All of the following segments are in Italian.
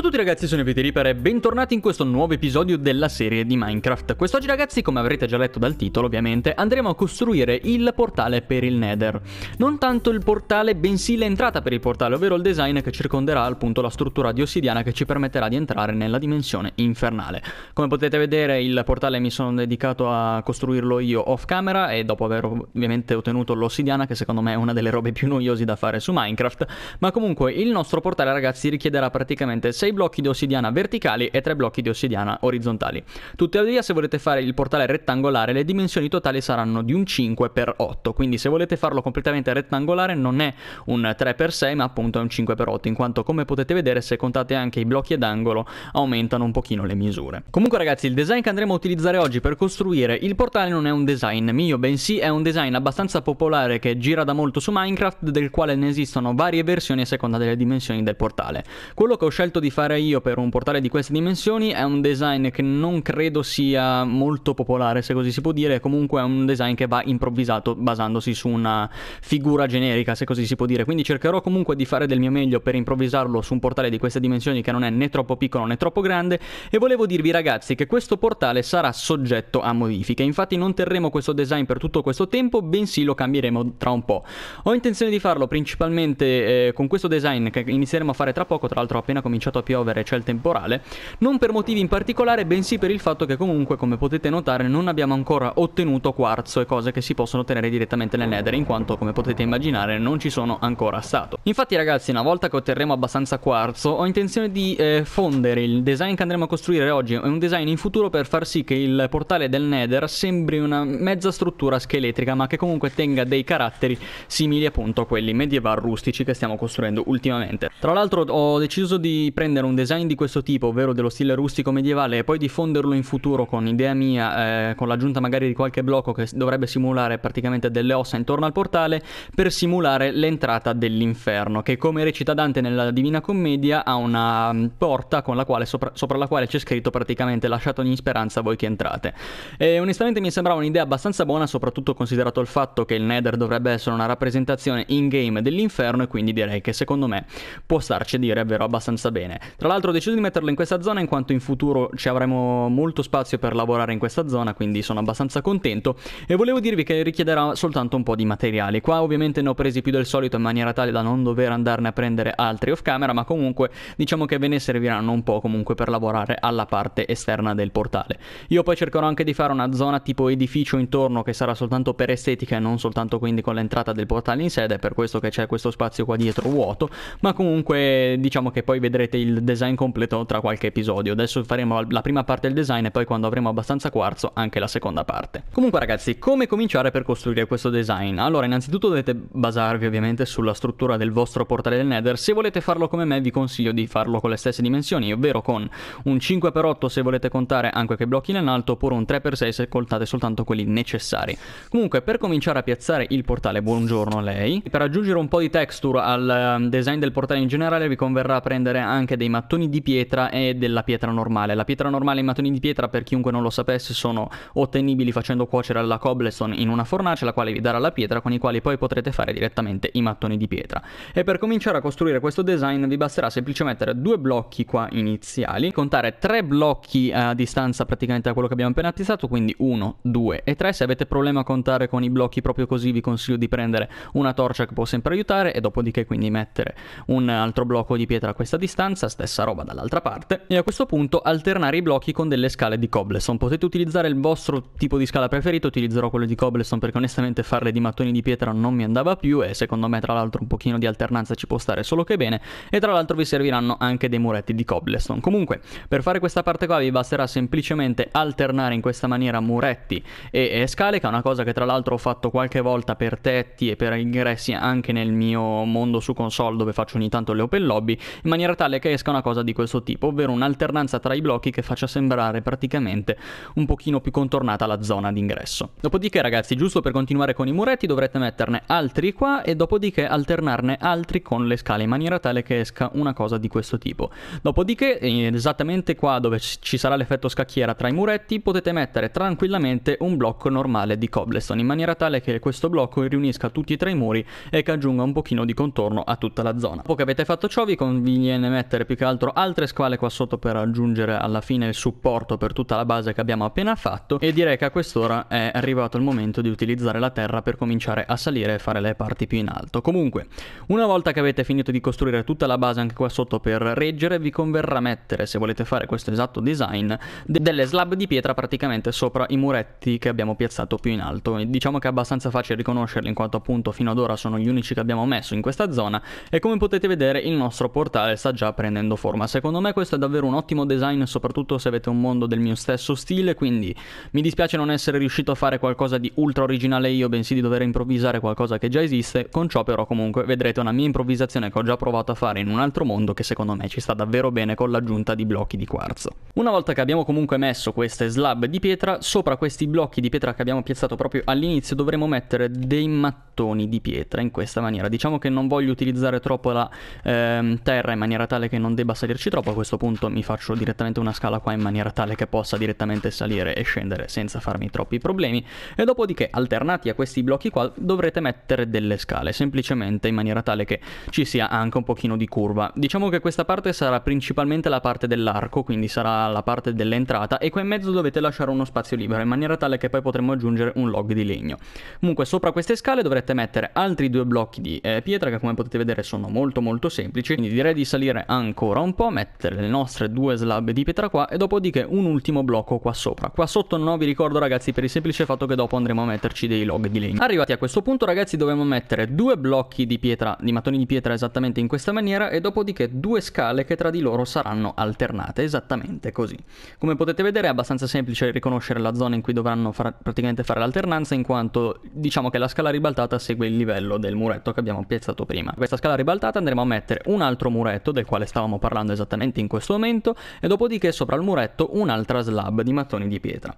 Ciao a tutti ragazzi, sono Reaper e bentornati in questo nuovo episodio della serie di Minecraft. Quest'oggi ragazzi, come avrete già letto dal titolo ovviamente, andremo a costruire il portale per il Nether. Non tanto il portale, bensì l'entrata per il portale, ovvero il design che circonderà appunto la struttura di ossidiana che ci permetterà di entrare nella dimensione infernale. Come potete vedere il portale mi sono dedicato a costruirlo io off camera e dopo aver ovviamente ottenuto l'ossidiana che secondo me è una delle robe più noiose da fare su Minecraft, ma comunque il nostro portale ragazzi richiederà praticamente 6 blocchi di ossidiana verticali e 3 blocchi di ossidiana orizzontali. Tuttavia, se volete fare il portale rettangolare, le dimensioni totali saranno di un 5x8, quindi se volete farlo completamente rettangolare non è un 3x6, ma appunto è un 5x8, in quanto come potete vedere, se contate anche i blocchi ad angolo, aumentano un pochino le misure. Comunque ragazzi, il design che andremo a utilizzare oggi per costruire il portale non è un design mio, bensì è un design abbastanza popolare che gira da molto su Minecraft, del quale ne esistono varie versioni a seconda delle dimensioni del portale. Quello che ho scelto di fare io per un portale di queste dimensioni è un design che non credo sia molto popolare, se così si può dire, comunque è un design che va improvvisato basandosi su una figura generica, se così si può dire, quindi cercherò comunque di fare del mio meglio per improvvisarlo su un portale di queste dimensioni che non è né troppo piccolo né troppo grande. E volevo dirvi ragazzi che questo portale sarà soggetto a modifiche, infatti non terremo questo design per tutto questo tempo, bensì lo cambieremo tra un po'. Ho intenzione di farlo principalmente eh, con questo design che inizieremo a fare tra poco, tra l'altro ho appena cominciato a piovere c'è il temporale, non per motivi in particolare, bensì per il fatto che comunque, come potete notare, non abbiamo ancora ottenuto quarzo e cose che si possono ottenere direttamente nel Nether, in quanto, come potete immaginare, non ci sono ancora stato. Infatti, ragazzi, una volta che otterremo abbastanza quarzo, ho intenzione di eh, fondere il design che andremo a costruire oggi, è un design in futuro per far sì che il portale del Nether sembri una mezza struttura scheletrica, ma che comunque tenga dei caratteri simili appunto a quelli medieval rustici che stiamo costruendo ultimamente. Tra l'altro ho deciso di prendere un design di questo tipo, ovvero dello stile rustico medievale, e poi diffonderlo in futuro con idea mia, eh, con l'aggiunta magari di qualche blocco che dovrebbe simulare praticamente delle ossa intorno al portale, per simulare l'entrata dell'inferno, che come recita Dante nella Divina Commedia ha una mm, porta la quale, sopra, sopra, la quale c'è scritto praticamente lasciate ogni speranza voi che entrate. E onestamente mi sembrava un'idea abbastanza buona, soprattutto considerato il fatto che il Nether dovrebbe essere una rappresentazione in-game dell'inferno, e quindi direi che secondo me può starci a dire davvero abbastanza bene. Tra l'altro ho deciso di metterlo in questa zona in quanto in futuro ci avremo molto spazio per lavorare in questa zona, quindi sono abbastanza contento e volevo dirvi che richiederà soltanto un po' di materiali. Qua ovviamente ne ho presi più del solito in maniera tale da non dover andarne a prendere altri off camera, ma comunque diciamo che ve ne serviranno un po' comunque per lavorare alla parte esterna del portale. Io poi cercherò anche di fare una zona tipo edificio intorno che sarà soltanto per estetica e non soltanto quindi con l'entrata del portale in sede, per questo che c'è questo spazio qua dietro vuoto, ma comunque diciamo che poi vedrete il design completo tra qualche episodio. Adesso faremo la prima parte del design e poi quando avremo abbastanza quarzo anche la seconda parte. Comunque ragazzi, come cominciare per costruire questo design? Allora, innanzitutto dovete basarvi ovviamente sulla struttura del vostro portale del Nether. Se volete farlo come me vi consiglio di farlo con le stesse dimensioni, ovvero con un 5x8 se volete contare anche quei blocchi in alto oppure un 3x6 se contate soltanto quelli necessari. Comunque, per cominciare a piazzare il portale, buongiorno a lei, per aggiungere un po' di texture al ehm, design del portale in generale vi converrà prendere anche dei mattoni di pietra e della pietra normale. La pietra normale e i mattoni di pietra, per chiunque non lo sapesse, sono ottenibili facendo cuocere la cobblestone in una fornace, la quale vi darà la pietra, con i quali poi potrete fare direttamente i mattoni di pietra. E per cominciare a costruire questo design vi basterà semplicemente mettere due blocchi qua iniziali, contare tre blocchi a distanza praticamente da quello che abbiamo appena piazzato, quindi 1, 2 e 3. Se avete problema a contare con i blocchi proprio così, vi consiglio di prendere una torcia che può sempre aiutare e dopodiché quindi mettere un altro blocco di pietra a questa distanza, stessa roba dall'altra parte, e a questo punto alternare i blocchi con delle scale di cobblestone. Potete utilizzare il vostro tipo di scala preferito, utilizzerò quello di cobblestone perché onestamente farle di mattoni di pietra non mi andava più e secondo me tra l'altro un pochino di alternanza ci può stare solo che bene e tra l'altro vi serviranno anche dei muretti di cobblestone. Comunque, per fare questa parte qua vi basterà semplicemente alternare in questa maniera muretti e, e scale, che è una cosa che tra l'altro ho fatto qualche volta per tetti e per ingressi anche nel mio mondo su console dove faccio ogni tanto le open lobby, in maniera tale che esca una cosa di questo tipo, ovvero un'alternanza tra i blocchi che faccia sembrare praticamente un pochino più contornata la zona d'ingresso. Dopodiché ragazzi, giusto per continuare con i muretti dovrete metterne altri qua e dopodiché alternarne altri con le scale in maniera tale che esca una cosa di questo tipo. Dopodiché, esattamente qua dove ci sarà l'effetto scacchiera tra i muretti, potete mettere tranquillamente un blocco normale di cobblestone in maniera tale che questo blocco riunisca tutti e tre i muri e che aggiunga un pochino di contorno a tutta la zona. Dopo che avete fatto ciò vi conviene mettere più che altro altre scale qua sotto per raggiungere alla fine il supporto per tutta la base che abbiamo appena fatto e direi che a quest'ora è arrivato il momento di utilizzare la terra per cominciare a salire e fare le parti più in alto. Comunque, una volta che avete finito di costruire tutta la base anche qua sotto per reggere, vi converrà mettere, se volete fare questo esatto design, de- delle slab di pietra praticamente sopra i muretti che abbiamo piazzato più in alto. E diciamo che è abbastanza facile riconoscerli in quanto appunto fino ad ora sono gli unici che abbiamo messo in questa zona e come potete vedere il nostro portale sta già prendendo forma. Secondo me questo è davvero un ottimo design, soprattutto se avete un mondo del mio stesso stile, quindi mi dispiace non essere riuscito a fare qualcosa di ultra originale io, bensì di dover improvvisare qualcosa che già esiste, con ciò però comunque vedrete una mia improvvisazione che ho già provato a fare in un altro mondo che secondo me ci sta davvero bene con l'aggiunta di blocchi di quarzo. Una volta che abbiamo comunque messo queste slab di pietra, sopra questi blocchi di pietra che abbiamo piazzato proprio all'inizio dovremo mettere dei mattoni di pietra in questa maniera. Diciamo che non voglio utilizzare troppo la ehm, terra in maniera tale che non debba salirci troppo, a questo punto mi faccio direttamente una scala qua in maniera tale che possa direttamente salire e scendere senza farmi troppi problemi e dopodiché alternati a questi blocchi qua dovrete mettere delle scale, semplicemente in maniera tale che ci sia anche un pochino di curva. Diciamo che questa parte sarà principalmente la parte dell'arco, quindi sarà la parte dell'entrata e qua in mezzo dovete lasciare uno spazio libero in maniera tale che poi potremo aggiungere un log di legno. Comunque sopra queste scale dovrete mettere altri due blocchi di eh, pietra che come potete vedere sono molto molto semplici, quindi direi di salire ancora un po', mettere le nostre due slab di pietra qua e dopodiché un ultimo blocco qua sopra. Qua sotto non vi ricordo ragazzi per il semplice fatto che dopo andremo a metterci dei log di legno. Arrivati a questo punto ragazzi dovremo mettere due blocchi di pietra, di mattoni di pietra esattamente in questa maniera e dopodiché due scale che tra di loro saranno alternate, esattamente così. Come potete vedere è abbastanza semplice riconoscere la zona in cui dovranno far, praticamente fare l'alternanza in quanto diciamo che la scala ribaltata segue il livello del muretto che abbiamo piazzato prima. Questa scala ribaltata andremo a mettere un altro muretto del quale stavamo parlando esattamente in questo momento e dopodiché sopra il muretto un'altra slab di mattoni di pietra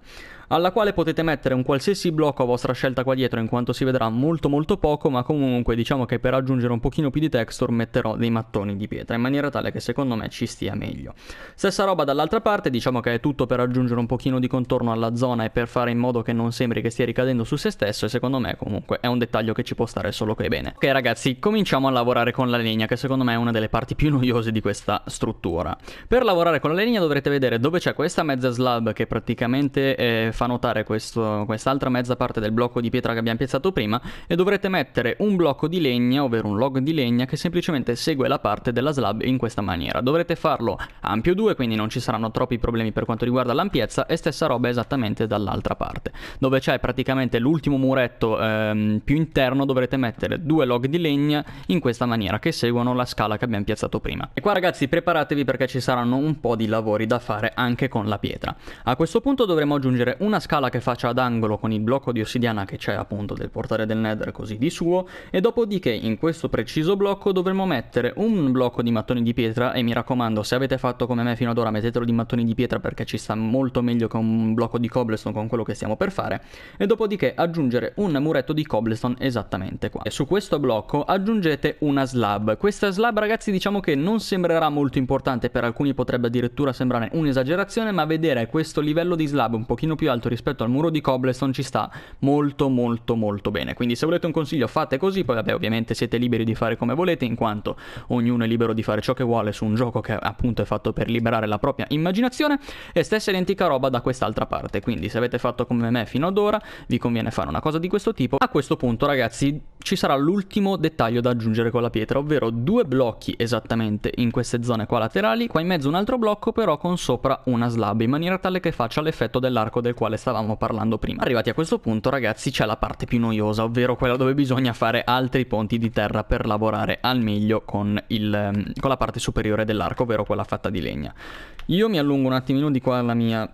alla quale potete mettere un qualsiasi blocco a vostra scelta qua dietro in quanto si vedrà molto molto poco ma comunque diciamo che per aggiungere un pochino più di texture metterò dei mattoni di pietra in maniera tale che secondo me ci stia meglio. Stessa roba dall'altra parte diciamo che è tutto per aggiungere un pochino di contorno alla zona e per fare in modo che non sembri che stia ricadendo su se stesso e secondo me comunque è un dettaglio che ci può stare solo che bene. Ok ragazzi cominciamo a lavorare con la legna che secondo me è una delle parti più noiose di questa struttura. Per lavorare con la legna dovrete vedere dove c'è questa mezza slab che praticamente eh, fa notare questo, quest'altra mezza parte del blocco di pietra che abbiamo piazzato prima e dovrete mettere un blocco di legna, ovvero un log di legna che semplicemente segue la parte della slab in questa maniera. Dovrete farlo ampio 2, quindi non ci saranno troppi problemi per quanto riguarda l'ampiezza e stessa roba esattamente dall'altra parte. Dove c'è praticamente l'ultimo muretto ehm, più interno dovrete mettere due log di legna in questa maniera che seguono la scala che abbiamo piazzato prima. E qua ragazzi preparatevi perché ci saranno un po' di lavori da fare anche con la pietra. A questo punto dovremo aggiungere una scala che faccia ad angolo con il blocco di ossidiana che c'è appunto del portale del nether così di suo e dopodiché in questo preciso blocco dovremo mettere un blocco di mattoni di pietra e mi raccomando se avete fatto come me fino ad ora mettetelo di mattoni di pietra perché ci sta molto meglio che un blocco di cobblestone con quello che stiamo per fare e dopodiché aggiungere un muretto di cobblestone esattamente qua. E su questo blocco aggiungete una slab. Questa slab ragazzi diciamo che non sembrerà molto importante per alcuni potrebbe addirittura sembrare un'esagerazione ma vedere questo livello di slab un pochino più alto rispetto al muro di cobblestone ci sta molto molto molto bene. Quindi se volete un consiglio fate così. Poi vabbè ovviamente siete liberi di fare come volete in quanto ognuno è libero di fare ciò che vuole su un gioco che appunto è fatto per liberare la propria immaginazione e stessa identica roba da quest'altra parte. Quindi se avete fatto come me fino ad ora vi conviene fare una cosa di questo tipo. A questo punto ragazzi ci sarà l'ultimo dettaglio da aggiungere con la pietra ovvero due blocchi esattamente in queste zone qua laterali qua in mezzo un altro blocco però con sopra una slab in maniera tale che faccia l'effetto dell'arco del quale stavamo parlando prima. Arrivati a questo punto ragazzi c'è la parte più noiosa, ovvero quella dove bisogna fare altri ponti di terra per lavorare al meglio con, il, ehm, con la parte superiore dell'arco, ovvero quella fatta di legna. Io mi allungo un attimino di qua la mia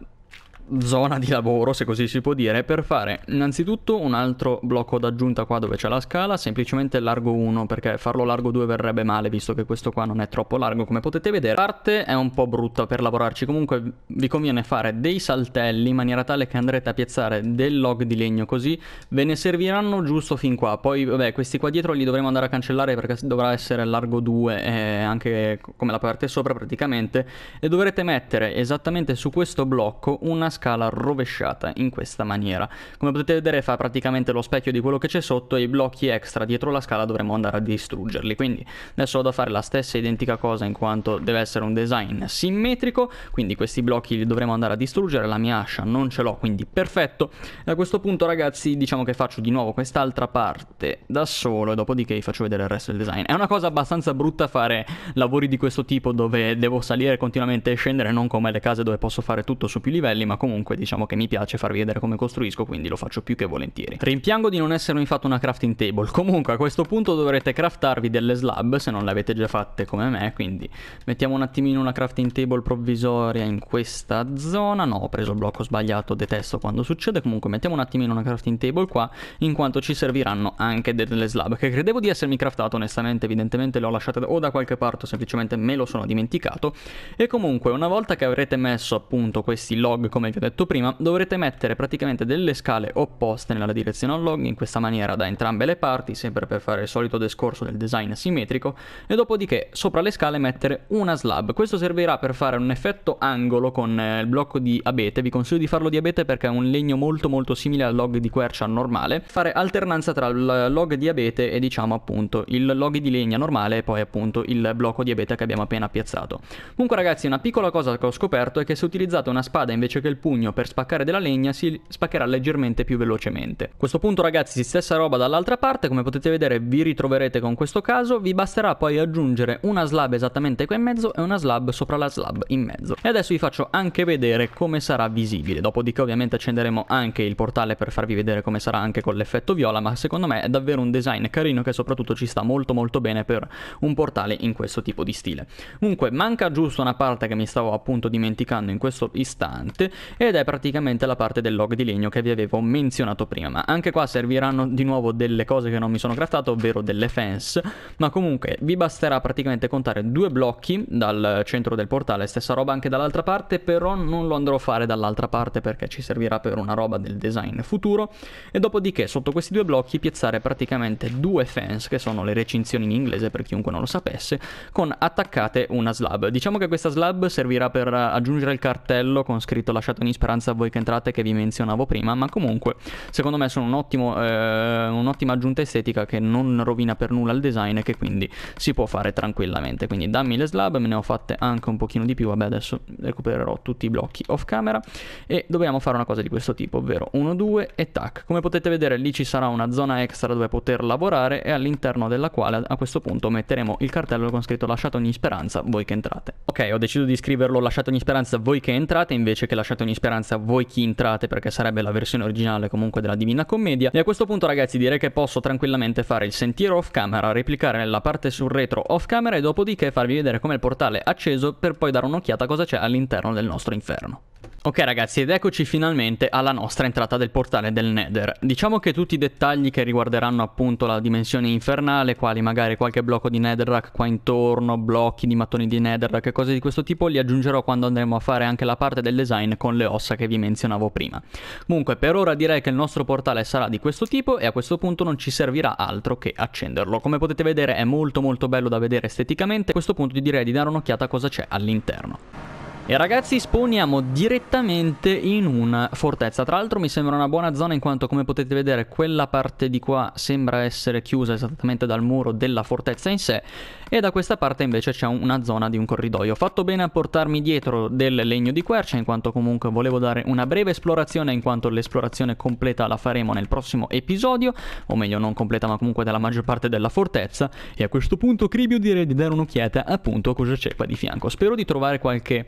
zona di lavoro, se così si può dire, per fare innanzitutto un altro blocco d'aggiunta qua dove c'è la scala, semplicemente largo 1, perché farlo largo 2 verrebbe male, visto che questo qua non è troppo largo, come potete vedere. La parte è un po' brutta per lavorarci, comunque vi conviene fare dei saltelli in maniera tale che andrete a piazzare del log di legno, così ve ne serviranno giusto fin qua. Poi, vabbè, questi qua dietro li dovremo andare a cancellare perché dovrà essere largo 2, eh, anche come la parte sopra praticamente, e dovrete mettere esattamente su questo blocco una scala scala rovesciata in questa maniera. Come potete vedere fa praticamente lo specchio di quello che c'è sotto e i blocchi extra dietro la scala dovremo andare a distruggerli. Quindi adesso vado a fare la stessa identica cosa in quanto deve essere un design simmetrico, quindi questi blocchi li dovremo andare a distruggere, la mia ascia non ce l'ho, quindi perfetto. E a questo punto ragazzi diciamo che faccio di nuovo quest'altra parte da solo e dopodiché vi faccio vedere il resto del design. È una cosa abbastanza brutta fare lavori di questo tipo dove devo salire continuamente e scendere, non come le case dove posso fare tutto su più livelli, ma comunque diciamo che mi piace farvi vedere come costruisco, quindi lo faccio più che volentieri. Rimpiango di non essermi fatto una crafting table, comunque a questo punto dovrete craftarvi delle slab se non le avete già fatte come me, quindi mettiamo un attimino una crafting table provvisoria in questa zona, no ho preso il blocco sbagliato, detesto quando succede, comunque mettiamo un attimino una crafting table qua, in quanto ci serviranno anche delle slab, che credevo di essermi craftato onestamente, evidentemente le ho lasciate o da qualche parte o semplicemente me lo sono dimenticato, e comunque una volta che avrete messo appunto questi log come vi ho detto prima, dovrete mettere praticamente delle scale opposte nella direzione al log in questa maniera da entrambe le parti, sempre per fare il solito discorso del design simmetrico, e dopodiché sopra le scale mettere una slab. Questo servirà per fare un effetto angolo con eh, il blocco di abete, vi consiglio di farlo di abete perché è un legno molto molto simile al log di quercia normale, fare alternanza tra il log di abete e diciamo appunto il log di legna normale e poi appunto il blocco di abete che abbiamo appena piazzato. Comunque ragazzi una piccola cosa che ho scoperto è che se utilizzate una spada invece che il pugno per spaccare della legna si spaccherà leggermente più velocemente. A questo punto ragazzi stessa roba dall'altra parte, come potete vedere vi ritroverete con questo caso, vi basterà poi aggiungere una slab esattamente qua in mezzo e una slab sopra la slab in mezzo. E adesso vi faccio anche vedere come sarà visibile, dopodiché ovviamente accenderemo anche il portale per farvi vedere come sarà anche con l'effetto viola, ma secondo me è davvero un design carino che soprattutto ci sta molto molto bene per un portale in questo tipo di stile. Comunque manca giusto una parte che mi stavo appunto dimenticando in questo istante ed è praticamente la parte del log di legno che vi avevo menzionato prima, ma anche qua serviranno di nuovo delle cose che non mi sono craftato, ovvero delle fence, ma comunque vi basterà praticamente contare due blocchi dal centro del portale, stessa roba anche dall'altra parte, però non lo andrò a fare dall'altra parte perché ci servirà per una roba del design futuro, e dopodiché sotto questi due blocchi piazzare praticamente due fence, che sono le recinzioni in inglese per chiunque non lo sapesse, con attaccate una slab. Diciamo che questa slab servirà per aggiungere il cartello con scritto lasciate ogni speranza a voi che entrate che vi menzionavo prima, ma comunque secondo me sono un ottimo, eh, un'ottima aggiunta estetica che non rovina per nulla il design e che quindi si può fare tranquillamente. Quindi dammi le slab, me ne ho fatte anche un pochino di più, vabbè adesso recupererò tutti i blocchi off camera e dobbiamo fare una cosa di questo tipo, ovvero 1, 2 e tac. Come potete vedere lì ci sarà una zona extra dove poter lavorare e all'interno della quale a questo punto metteremo il cartello con scritto lasciate ogni speranza voi che entrate. Ok, ho deciso di scriverlo lasciate ogni speranza voi che entrate invece che lasciate ogni speranza voi chi entrate perché sarebbe la versione originale comunque della Divina Commedia. E a questo punto ragazzi direi che posso tranquillamente fare il sentiero off camera, replicare nella parte sul retro off camera e dopodiché farvi vedere come il portale acceso per poi dare un'occhiata a cosa c'è all'interno del nostro inferno. Ok ragazzi ed eccoci finalmente alla nostra entrata del portale del Nether. Diciamo che tutti i dettagli che riguarderanno appunto la dimensione infernale, quali magari qualche blocco di Netherrack qua intorno, blocchi di mattoni di Netherrack e cose di questo tipo li aggiungerò quando andremo a fare anche la parte del design con le ossa che vi menzionavo prima. Comunque per ora direi che il nostro portale sarà di questo tipo e a questo punto non ci servirà altro che accenderlo. Come potete vedere è molto molto bello da vedere esteticamente, a questo punto direi di dare un'occhiata a cosa c'è all'interno. E ragazzi sponiamo direttamente in una fortezza. Tra l'altro mi sembra una buona zona in quanto come potete vedere quella parte di qua sembra essere chiusa esattamente dal muro della fortezza in sé e da questa parte invece c'è una zona di un corridoio. Ho fatto bene a portarmi dietro del legno di quercia in quanto comunque volevo dare una breve esplorazione in quanto l'esplorazione completa la faremo nel prossimo episodio, o meglio non completa ma comunque della maggior parte della fortezza e a questo punto Cribio direi di dare un'occhiata appunto a cosa c'è qua di fianco. Spero di trovare qualche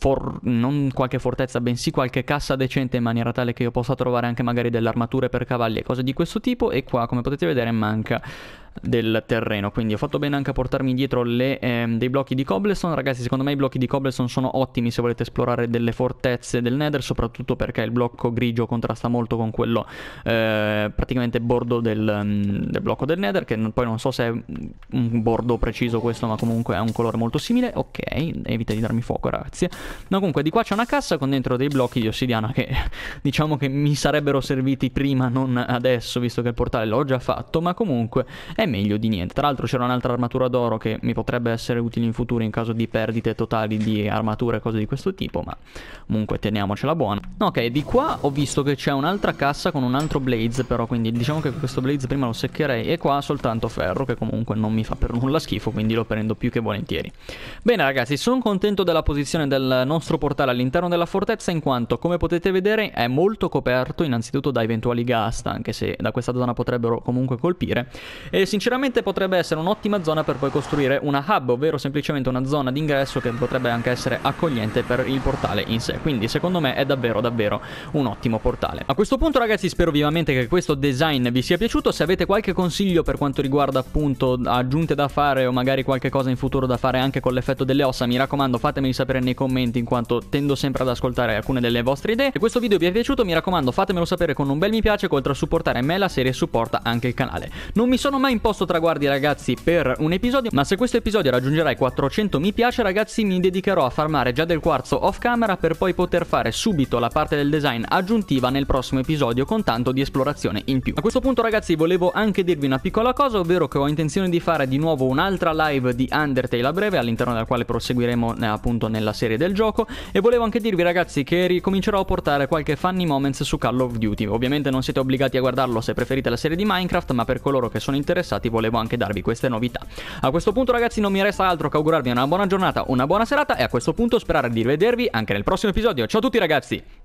For, non qualche fortezza, bensì qualche cassa decente in maniera tale che io possa trovare anche magari delle armature per cavalli e cose di questo tipo. E qua, come potete vedere, manca del terreno. Quindi ho fatto bene anche a portarmi dietro le, ehm, dei blocchi di cobblestone. Ragazzi, secondo me i blocchi di cobblestone sono ottimi se volete esplorare delle fortezze del Nether, soprattutto perché il blocco grigio contrasta molto con quello eh, praticamente bordo del, mm, del, blocco del Nether, che poi non so se è un bordo preciso questo, ma comunque ha un colore molto simile. Ok, evita di darmi fuoco, ragazzi. No, comunque di qua c'è una cassa con dentro dei blocchi di ossidiana che diciamo che mi sarebbero serviti prima, non adesso, visto che il portale l'ho già fatto, ma comunque è meglio di niente. Tra l'altro c'era un'altra armatura d'oro che mi potrebbe essere utile in futuro in caso di perdite totali di armature e cose di questo tipo, ma comunque teniamocela buona. Ok, di qua ho visto che c'è un'altra cassa con un altro blaze, però quindi diciamo che questo blaze prima lo seccherei e qua soltanto ferro che comunque non mi fa per nulla schifo, quindi lo prendo più che volentieri. Bene ragazzi, sono contento della posizione del nostro portale all'interno della fortezza in quanto come potete vedere è molto coperto innanzitutto da eventuali ghast, anche se da questa zona potrebbero comunque colpire. E sinceramente potrebbe essere un'ottima zona per poi costruire una hub, ovvero semplicemente una zona d'ingresso che potrebbe anche essere accogliente per il portale in sé, quindi secondo me è davvero davvero un ottimo portale. A questo punto ragazzi spero vivamente che questo design vi sia piaciuto, se avete qualche consiglio per quanto riguarda appunto aggiunte da fare o magari qualche cosa in futuro da fare anche con l'effetto delle ossa, mi raccomando fatemeli sapere nei commenti in quanto tendo sempre ad ascoltare alcune delle vostre idee. Se questo video vi è piaciuto mi raccomando fatemelo sapere con un bel mi piace che oltre a supportare me la serie supporta anche il canale. Non mi sono mai imposto traguardi ragazzi per un episodio, ma se questo episodio raggiungerà i 400 mi piace ragazzi mi dedicherò a farmare già del quarzo off camera per poi poter fare subito la parte del design aggiuntiva nel prossimo episodio con tanto di esplorazione in più. A questo punto ragazzi volevo anche dirvi una piccola cosa, ovvero che ho intenzione di fare di nuovo un'altra live di Undertale a breve all'interno della quale proseguiremo eh, appunto nella serie del gioco e volevo anche dirvi ragazzi che ricomincerò a portare qualche funny moments su Call of Duty. Ovviamente non siete obbligati a guardarlo se preferite la serie di Minecraft, ma per coloro che sono interessati volevo anche darvi queste novità. A questo punto ragazzi non mi resta altro che augurarvi una buona giornata, una buona serata e a questo punto sperare di rivedervi anche nel prossimo episodio. Ciao a tutti ragazzi!